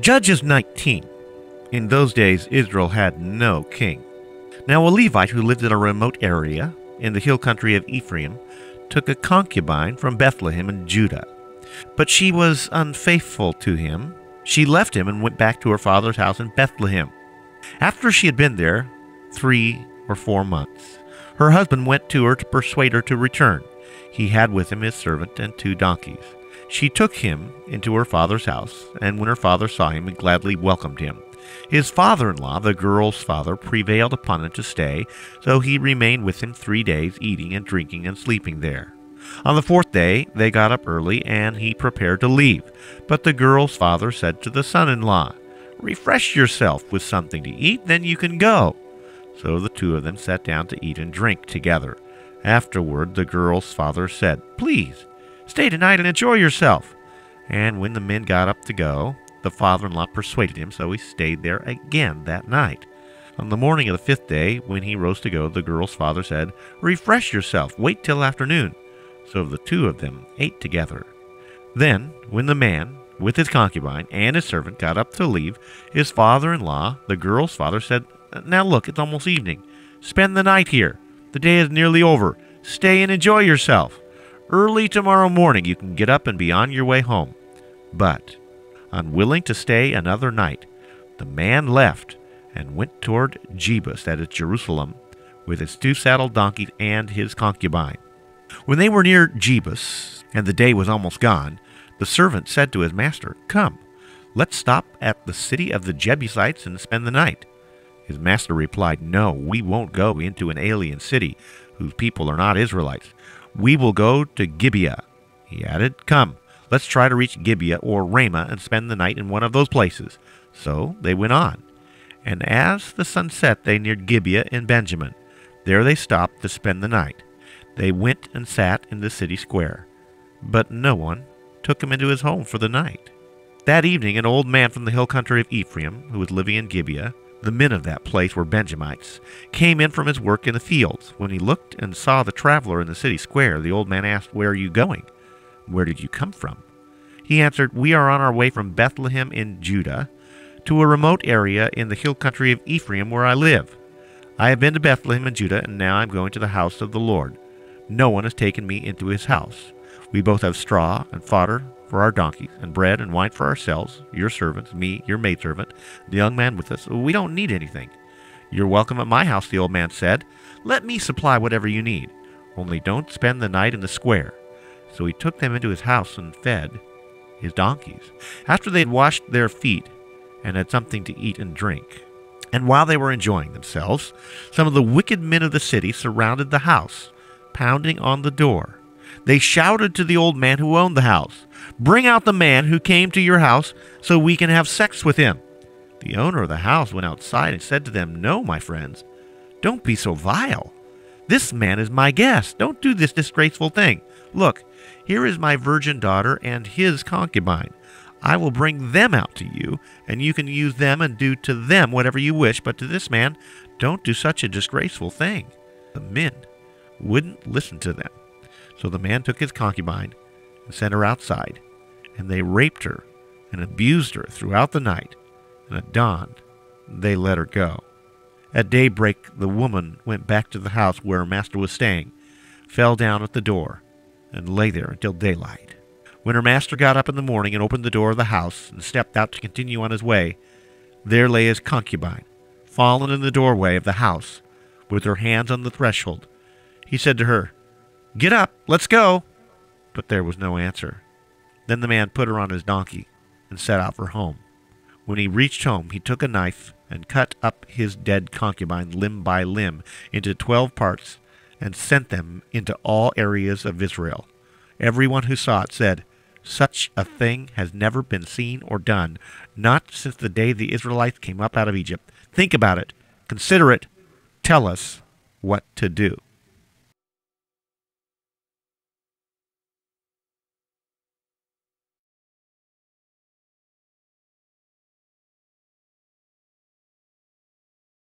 Judges 19. In those days, Israel had no king. Now, a Levite who lived in a remote area in the hill country of Ephraim took a concubine from Bethlehem in Judah. But she was unfaithful to him. She left him and went back to her father's house in Bethlehem. After she had been there three or four months, her husband went to her to persuade her to return. He had with him his servant and two donkeys. She took him into her father's house, and when her father saw him, he gladly welcomed him. His father in law, the girl's father, prevailed upon him to stay, so he remained with him three days, eating and drinking and sleeping there. On the fourth day, they got up early, and he prepared to leave. But the girl's father said to the son in law, Refresh yourself with something to eat, then you can go. So the two of them sat down to eat and drink together. Afterward, the girl's father said, Please, stay tonight and enjoy yourself. And when the men got up to go, the father in law persuaded him, so he stayed there again that night. On the morning of the fifth day, when he rose to go, the girl's father said, Refresh yourself, wait till afternoon. So the two of them ate together. Then, when the man, with his concubine and his servant, got up to leave, his father in law, the girl's father, said, Now look, it's almost evening. Spend the night here. The day is nearly over. Stay and enjoy yourself. Early tomorrow morning you can get up and be on your way home. But, unwilling to stay another night, the man left and went toward Jebus, that is Jerusalem, with his two saddled donkeys and his concubine. When they were near Jebus, and the day was almost gone, the servant said to his master, Come, let's stop at the city of the Jebusites and spend the night. His master replied, No, we won't go into an alien city whose people are not Israelites. We will go to Gibeah. He added, Come, let's try to reach Gibeah or Ramah and spend the night in one of those places. So they went on. And as the sun set, they neared Gibeah in Benjamin. There they stopped to spend the night. They went and sat in the city square. But no one took him into his home for the night. That evening, an old man from the hill country of Ephraim, who was living in Gibeah, the men of that place were Benjamites, came in from his work in the fields. When he looked and saw the traveler in the city square, the old man asked, Where are you going? Where did you come from? He answered, We are on our way from Bethlehem in Judah to a remote area in the hill country of Ephraim where I live. I have been to Bethlehem in Judah, and now I am going to the house of the Lord. No one has taken me into his house. We both have straw and fodder for our donkeys, and bread and wine for ourselves, your servants, me, your maidservant, the young man with us. We don't need anything. You're welcome at my house, the old man said. Let me supply whatever you need. Only don't spend the night in the square. So he took them into his house and fed his donkeys. After they had washed their feet and had something to eat and drink, and while they were enjoying themselves, some of the wicked men of the city surrounded the house pounding on the door. They shouted to the old man who owned the house, Bring out the man who came to your house so we can have sex with him. The owner of the house went outside and said to them, No, my friends, don't be so vile. This man is my guest. Don't do this disgraceful thing. Look, here is my virgin daughter and his concubine. I will bring them out to you, and you can use them and do to them whatever you wish, but to this man, don't do such a disgraceful thing. The men wouldn't listen to them. So the man took his concubine and sent her outside, and they raped her and abused her throughout the night. And at dawn, they let her go. At daybreak, the woman went back to the house where her master was staying, fell down at the door, and lay there until daylight. When her master got up in the morning and opened the door of the house and stepped out to continue on his way, there lay his concubine, fallen in the doorway of the house, with her hands on the threshold he said to her, Get up, let's go. But there was no answer. Then the man put her on his donkey and set out for home. When he reached home, he took a knife and cut up his dead concubine limb by limb into twelve parts and sent them into all areas of Israel. Everyone who saw it said, Such a thing has never been seen or done, not since the day the Israelites came up out of Egypt. Think about it. Consider it. Tell us what to do.